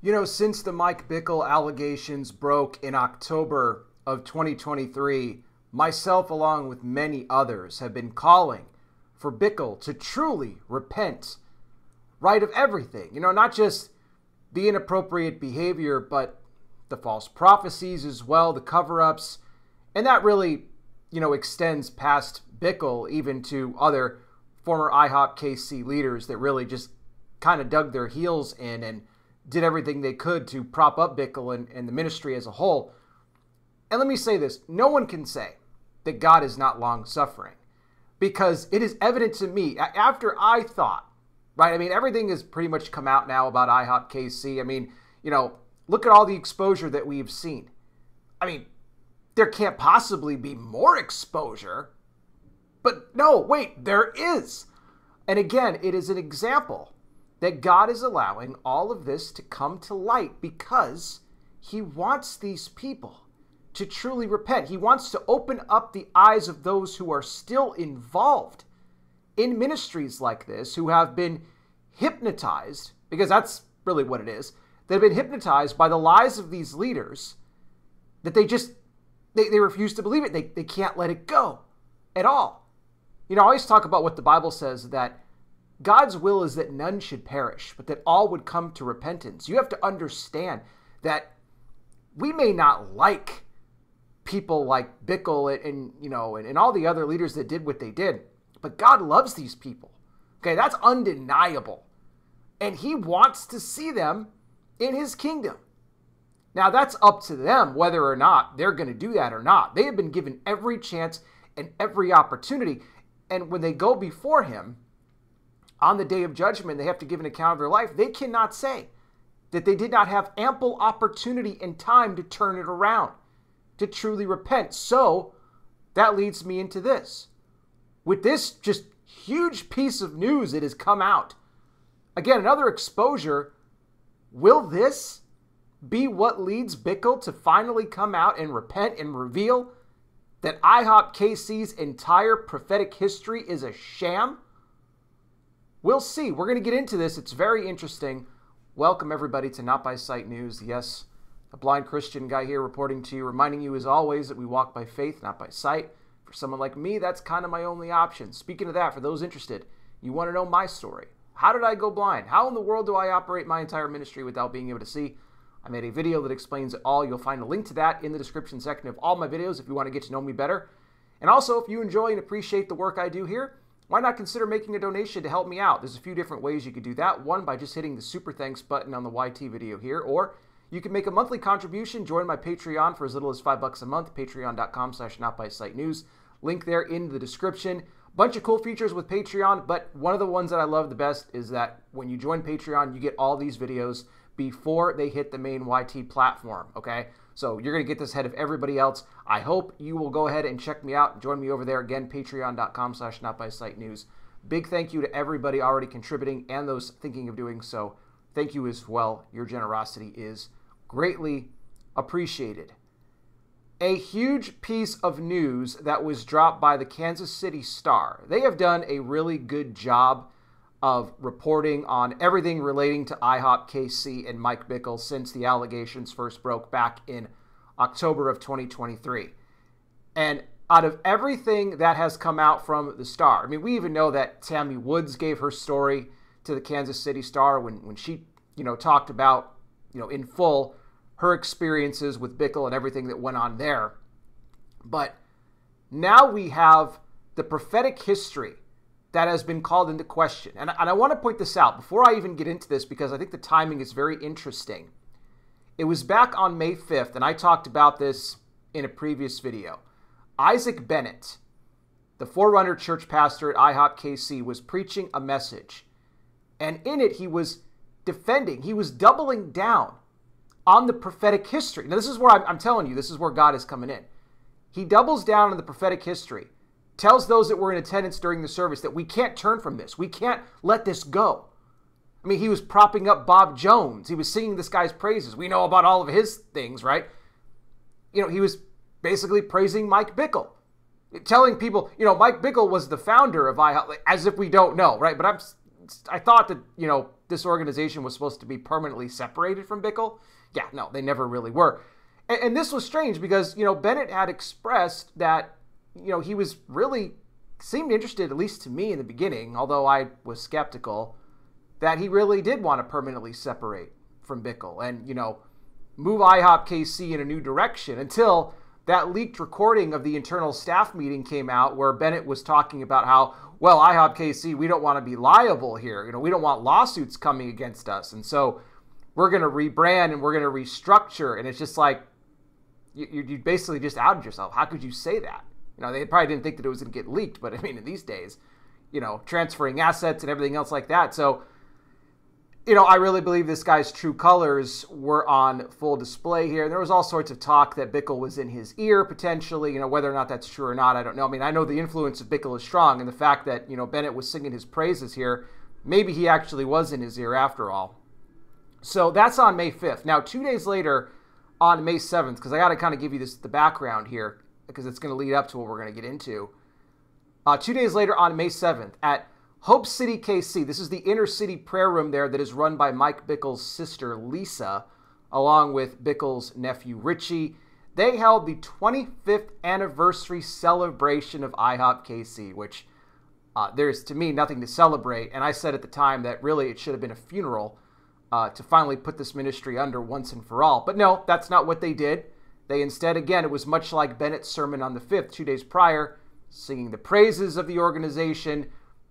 You know, since the Mike Bickle allegations broke in October of 2023, myself, along with many others, have been calling for Bickle to truly repent, right, of everything. You know, not just the inappropriate behavior, but the false prophecies as well, the cover ups. And that really, you know, extends past Bickle even to other former IHOP KC leaders that really just kind of dug their heels in and did everything they could to prop up Bickle and, and the ministry as a whole. And let me say this no one can say that God is not long suffering because it is evident to me after I thought, right? I mean, everything has pretty much come out now about IHOP KC. I mean, you know, look at all the exposure that we've seen. I mean, there can't possibly be more exposure. But no, wait, there is. And again, it is an example that God is allowing all of this to come to light because He wants these people to truly repent. He wants to open up the eyes of those who are still involved in ministries like this, who have been hypnotized, because that's really what it is. They've been hypnotized by the lies of these leaders that they just they, they refuse to believe it. They, they can't let it go at all. You know, I always talk about what the Bible says that God's will is that none should perish, but that all would come to repentance. You have to understand that we may not like people like Bickle and, and you know and, and all the other leaders that did what they did, but God loves these people. Okay, that's undeniable. And he wants to see them in his kingdom. Now, that's up to them whether or not they're going to do that or not. They have been given every chance and every opportunity. And when they go before him, on the day of judgment, they have to give an account of their life. They cannot say that they did not have ample opportunity and time to turn it around, to truly repent. So that leads me into this. With this just huge piece of news that has come out, again, another exposure. Will this be what leads Bickle to finally come out and repent and reveal that IHOP KC's entire prophetic history is a sham? We'll see. We're going to get into this. It's very interesting. Welcome, everybody, to Not by Sight News. Yes, a blind Christian guy here reporting to you, reminding you, as always, that we walk by faith, not by sight. For someone like me, that's kind of my only option. Speaking of that, for those interested, you want to know my story. How did I go blind? How in the world do I operate my entire ministry without being able to see? I made a video that explains it all. You'll find a link to that in the description section of all my videos if you want to get to know me better. And also, if you enjoy and appreciate the work I do here, why not consider making a donation to help me out? There's a few different ways you could do that. One, by just hitting the super thanks button on the YT video here, or you can make a monthly contribution, join my Patreon for as little as five bucks a month, patreon.com slash notbysightnews. Link there in the description. Bunch of cool features with Patreon, but one of the ones that I love the best is that when you join Patreon, you get all these videos before they hit the main YT platform, okay? So you're going to get this ahead of everybody else. I hope you will go ahead and check me out. Join me over there again, patreon.com slash not by sight news. Big thank you to everybody already contributing and those thinking of doing so. Thank you as well. Your generosity is greatly appreciated. A huge piece of news that was dropped by the Kansas City Star. They have done a really good job of reporting on everything relating to IHOP KC and Mike Bickle since the allegations first broke back in October of 2023. And out of everything that has come out from the Star, I mean, we even know that Tammy Woods gave her story to the Kansas City Star when, when she, you know, talked about, you know, in full her experiences with Bickle and everything that went on there. But now we have the prophetic history that has been called into question. And, and I want to point this out before I even get into this because I think the timing is very interesting. It was back on May 5th, and I talked about this in a previous video. Isaac Bennett, the Forerunner church pastor at IHOP KC, was preaching a message. And in it, he was defending, he was doubling down on the prophetic history. Now, this is where I'm, I'm telling you, this is where God is coming in. He doubles down on the prophetic history tells those that were in attendance during the service that we can't turn from this. We can't let this go. I mean, he was propping up Bob Jones. He was singing this guy's praises. We know about all of his things, right? You know, he was basically praising Mike Bickle, telling people, you know, Mike Bickle was the founder of IHOP, as if we don't know, right? But I'm I thought that, you know, this organization was supposed to be permanently separated from Bickle. Yeah, no, they never really were. And, and this was strange because, you know, Bennett had expressed that, you know, he was really seemed interested, at least to me in the beginning, although I was skeptical, that he really did want to permanently separate from Bickle and, you know, move IHOP KC in a new direction until that leaked recording of the internal staff meeting came out where Bennett was talking about how, well, IHOP KC, we don't want to be liable here. You know, we don't want lawsuits coming against us. And so we're going to rebrand and we're going to restructure. And it's just like, you, you basically just outed yourself. How could you say that? You know, they probably didn't think that it was going to get leaked, but I mean, in these days, you know, transferring assets and everything else like that. So, you know, I really believe this guy's true colors were on full display here. And There was all sorts of talk that Bickle was in his ear potentially. You know, whether or not that's true or not, I don't know. I mean, I know the influence of Bickle is strong, and the fact that you know Bennett was singing his praises here, maybe he actually was in his ear after all. So that's on May 5th. Now, two days later, on May 7th, because I got to kind of give you this the background here, because it's going to lead up to what we're going to get into. Uh, two days later, on May 7th, at Hope City, KC. This is the inner city prayer room there that is run by Mike Bickle's sister, Lisa, along with Bickle's nephew, Richie. They held the 25th anniversary celebration of IHOP KC, which uh, there's to me nothing to celebrate. And I said at the time that really it should have been a funeral uh, to finally put this ministry under once and for all. But no, that's not what they did. They instead, again, it was much like Bennett's sermon on the 5th, two days prior, singing the praises of the organization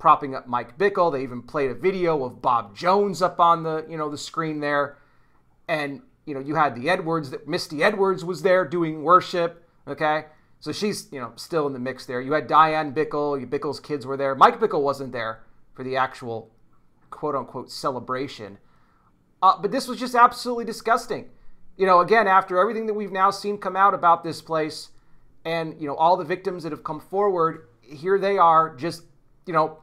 propping up Mike Bickle. They even played a video of Bob Jones up on the you know the screen there, and you know you had the Edwards that Misty Edwards was there doing worship. Okay, so she's you know still in the mix there. You had Diane Bickle. Bickle's kids were there. Mike Bickle wasn't there for the actual quote unquote celebration. Uh, but this was just absolutely disgusting. You know, again, after everything that we've now seen come out about this place and, you know, all the victims that have come forward, here they are just, you know,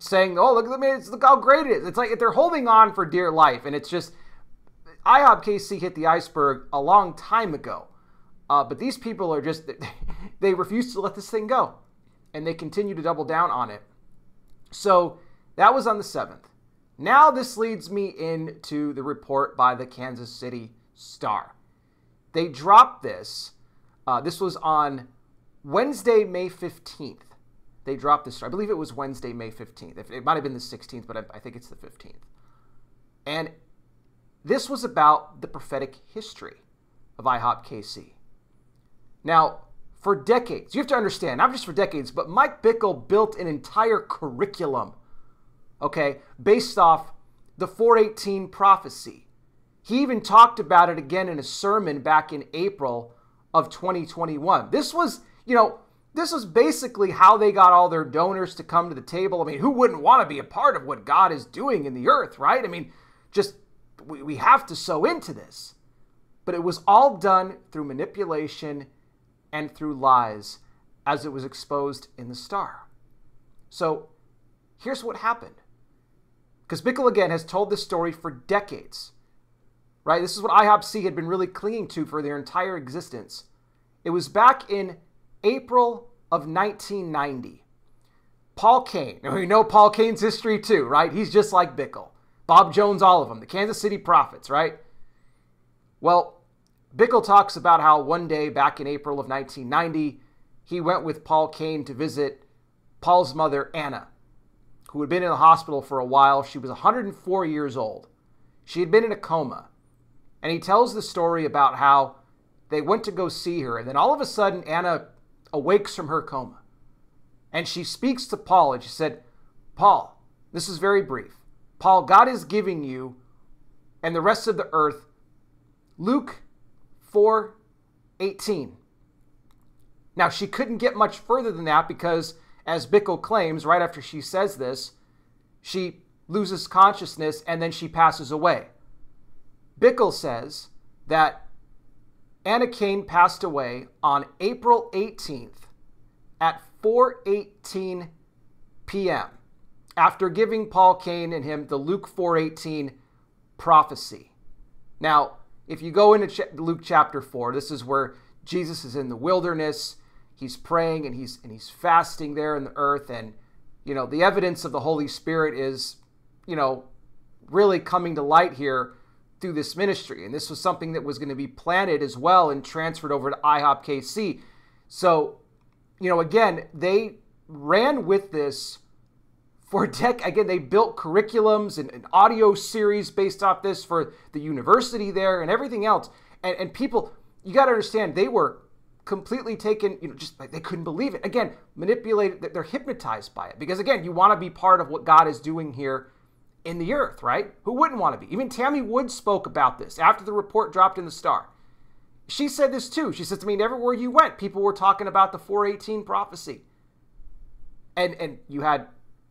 saying, "Oh, look at the me! Look how great it is." It's like they're holding on for dear life, and it's just IHOP KC hit the iceberg a long time ago, uh, but these people are just they refuse to let this thing go, and they continue to double down on it. So that was on the seventh. Now this leads me into the report by the Kansas City Star. They dropped this. Uh, this was on Wednesday, May fifteenth they dropped this. I believe it was Wednesday, May 15th. It might have been the 16th, but I, I think it's the 15th. And this was about the prophetic history of IHOP KC. Now, for decades, you have to understand, not just for decades, but Mike Bickle built an entire curriculum, okay, based off the 418 prophecy. He even talked about it again in a sermon back in April of 2021. This was, you know, this was basically how they got all their donors to come to the table. I mean, who wouldn't want to be a part of what God is doing in the earth, right? I mean, just we, we have to sow into this. But it was all done through manipulation and through lies as it was exposed in the star. So here's what happened. Because Bickle, again, has told this story for decades, right? This is what IHOPC had been really clinging to for their entire existence. It was back in April of 1990. Paul Cain, Now we know Paul Cain's history too, right? He's just like Bickle. Bob Jones, all of them, the Kansas City Prophets, right? Well, Bickle talks about how one day back in April of 1990, he went with Paul Cain to visit Paul's mother, Anna, who had been in the hospital for a while. She was 104 years old. She had been in a coma. And he tells the story about how they went to go see her, and then all of a sudden, Anna awakes from her coma. And she speaks to Paul and she said, Paul, this is very brief. Paul, God is giving you and the rest of the earth Luke 4 18. Now, she couldn't get much further than that because, as Bickle claims, right after she says this, she loses consciousness and then she passes away. Bickle says that Anna passed away on April 18th at 4:18 p.m. after giving Paul Cain and him the Luke 4:18 prophecy. Now, if you go into Luke chapter 4, this is where Jesus is in the wilderness. He's praying and he's and he's fasting there in the earth and you know, the evidence of the Holy Spirit is you know, really coming to light here through this ministry. And this was something that was going to be planted as well and transferred over to IHOP KC. So, you know, again, they ran with this for tech. Again, they built curriculums and, and audio series based off this for the university there and everything else. And, and people, you got to understand, they were completely taken, you know, just like they couldn't believe it. Again, manipulated, they're hypnotized by it. Because again, you want to be part of what God is doing here in the earth, right? Who wouldn't want to be? Even Tammy Wood spoke about this after the report dropped in the Star. She said this too. She said to me, everywhere you went, people were talking about the 418 prophecy. And and you had,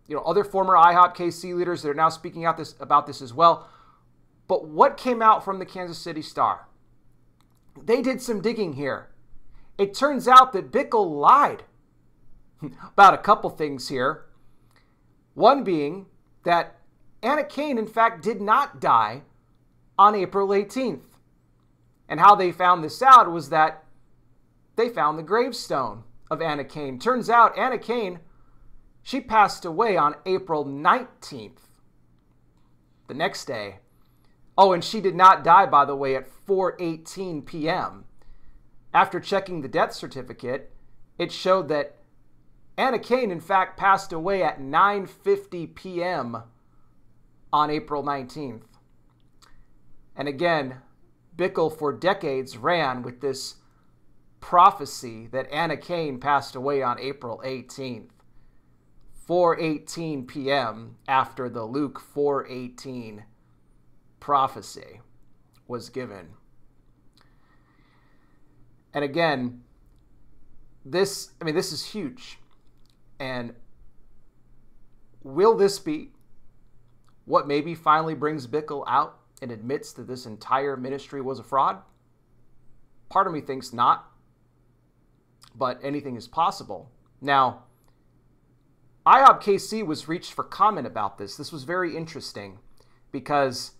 you know, other former IHOP KC leaders that are now speaking out this about this as well. But what came out from the Kansas City Star? They did some digging here. It turns out that Bickle lied about a couple things here. One being that Anna Cain, in fact, did not die on April 18th. And how they found this out was that they found the gravestone of Anna Cain. Turns out Anna Cain, she passed away on April 19th, the next day. Oh, and she did not die, by the way, at 4:18 p.m. After checking the death certificate, it showed that Anna Cain, in fact, passed away at 9:50 p.m on April 19th. And again, Bickle for decades ran with this prophecy that Anna Cain passed away on April 18th. 4:18 p.m. after the Luke 4:18 prophecy was given. And again, this I mean this is huge. And will this be what maybe finally brings Bickle out and admits that this entire ministry was a fraud? Part of me thinks not, but anything is possible. Now, IHOP KC was reached for comment about this. This was very interesting because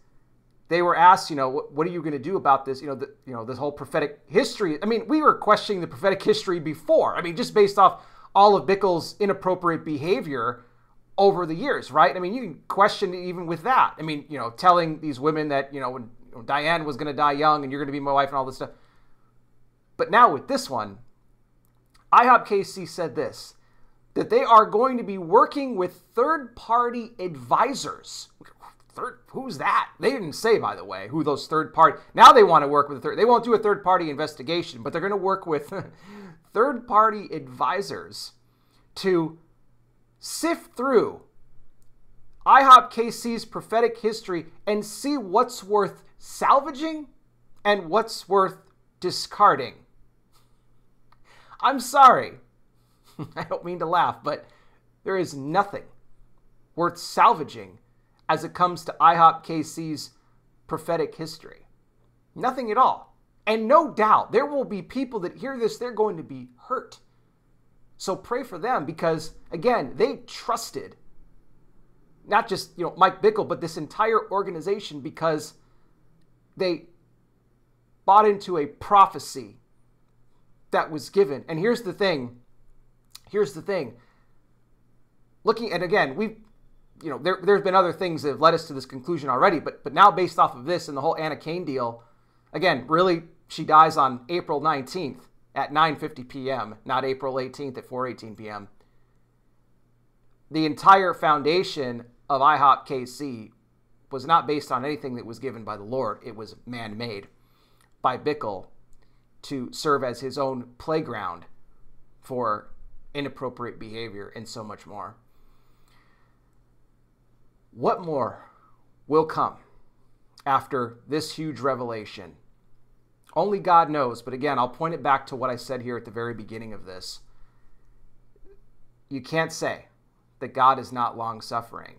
they were asked, you know, what, what are you going to do about this? You know, the, you know, this whole prophetic history. I mean, we were questioning the prophetic history before. I mean, just based off all of Bickle's inappropriate behavior over the years, right? I mean, you can question even with that. I mean, you know, telling these women that, you know, when Diane was going to die young and you're going to be my wife and all this stuff. But now with this one, IHOP KC said this that they are going to be working with third party advisors. Third, who's that? They didn't say, by the way, who those third party. Now they want to work with a third. They won't do a third party investigation, but they're going to work with third party advisors to sift through IHOP KC's prophetic history and see what's worth salvaging and what's worth discarding. I'm sorry. I don't mean to laugh, but there is nothing worth salvaging as it comes to IHOP KC's prophetic history. Nothing at all. And no doubt there will be people that hear this, they're going to be hurt. So pray for them because, again, they trusted not just you know Mike Bickle, but this entire organization because they bought into a prophecy that was given. And here's the thing. Here's the thing. Looking and again, we you know, there there's been other things that have led us to this conclusion already, but but now based off of this and the whole Anna Cain deal, again, really she dies on April 19th at 9:50 p.m., not April 18th at 4:18 p.m. The entire foundation of IHOP KC was not based on anything that was given by the Lord. It was man-made by Bickle to serve as his own playground for inappropriate behavior and so much more. What more will come after this huge revelation? Only God knows. But again, I'll point it back to what I said here at the very beginning of this. You can't say that God is not long suffering.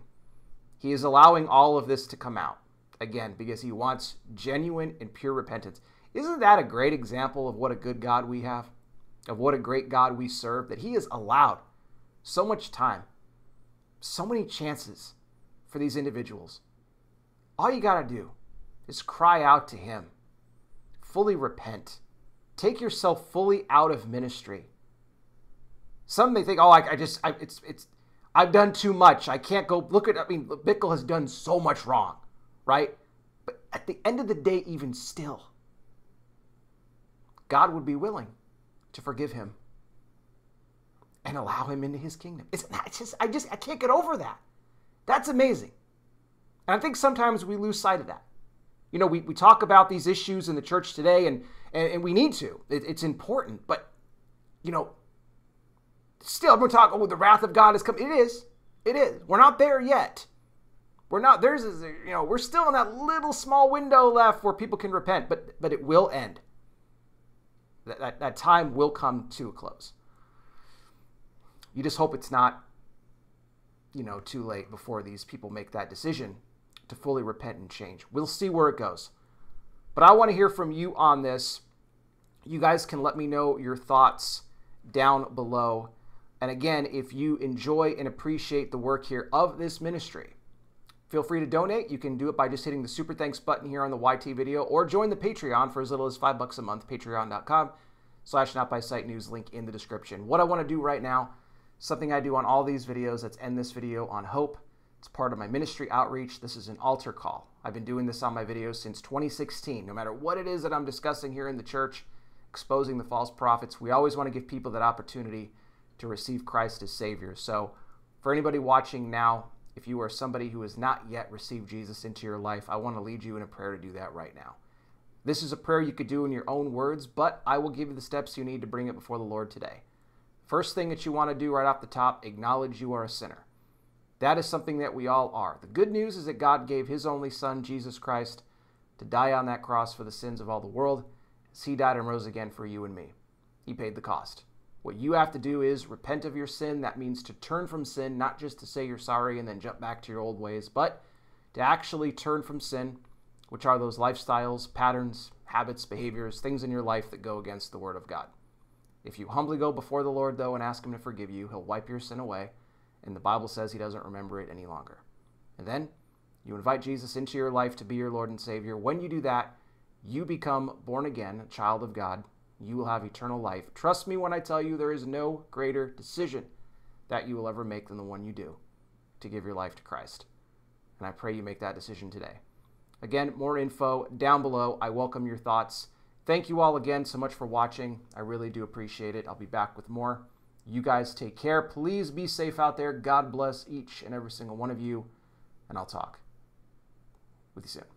He is allowing all of this to come out, again, because he wants genuine and pure repentance. Isn't that a great example of what a good God we have? Of what a great God we serve? That he has allowed so much time, so many chances for these individuals. All you got to do is cry out to him fully repent. Take yourself fully out of ministry. Some may think, "Oh, I, I just, I, it's, it's, I've done too much. I can't go look at I mean Bickle has done so much wrong, right? But at the end of the day, even still, God would be willing to forgive him and allow him into his kingdom. It's, it's just I just I can't get over that. That's amazing. And I think sometimes we lose sight of that. You know, we, we talk about these issues in the church today, and, and, and we need to. It, it's important. But, you know, still, everyone talk, oh, the wrath of God is coming. It is. It is. We're not there yet. We're not, there's, you know, we're still in that little small window left where people can repent, but, but it will end. That, that, that time will come to a close. You just hope it's not, you know, too late before these people make that decision to fully repent and change. We'll see where it goes. But I want to hear from you on this. You guys can let me know your thoughts down below. And again, if you enjoy and appreciate the work here of this ministry, feel free to donate. You can do it by just hitting the super thanks button here on the YT video or join the Patreon for as little as five bucks a month, patreon.com slash not by sight news link in the description. What I want to do right now, something I do on all these videos, let's end this video on hope. It's part of my ministry outreach. This is an altar call. I've been doing this on my videos since 2016. No matter what it is that I'm discussing here in the church, exposing the false prophets, we always want to give people that opportunity to receive Christ as Savior. So, for anybody watching now, if you are somebody who has not yet received Jesus into your life, I want to lead you in a prayer to do that right now. This is a prayer you could do in your own words, but I will give you the steps you need to bring it before the Lord today. First thing that you want to do right off the top, acknowledge you are a sinner. That is something that we all are. The good news is that God gave his only Son, Jesus Christ, to die on that cross for the sins of all the world, as he died and rose again for you and me. He paid the cost. What you have to do is repent of your sin. That means to turn from sin, not just to say you're sorry and then jump back to your old ways, but to actually turn from sin, which are those lifestyles, patterns, habits, behaviors, things in your life that go against the Word of God. If you humbly go before the Lord, though, and ask Him to forgive you, He'll wipe your sin away and the Bible says he doesn't remember it any longer. And then you invite Jesus into your life to be your Lord and Savior. When you do that, you become born again, a child of God. You will have eternal life. Trust me when I tell you there is no greater decision that you will ever make than the one you do to give your life to Christ. And I pray you make that decision today. Again, more info down below. I welcome your thoughts. Thank you all again so much for watching. I really do appreciate it. I'll be back with more. You guys take care. Please be safe out there. God bless each and every single one of you. And I'll talk with you soon.